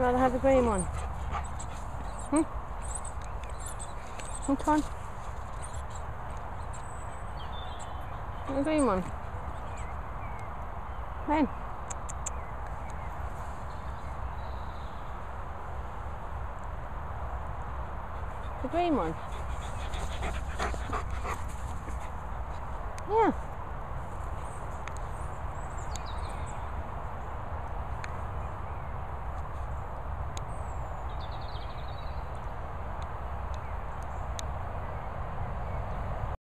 rather have the green one? Hmm? Which one? The green one. When? The green one. Yeah.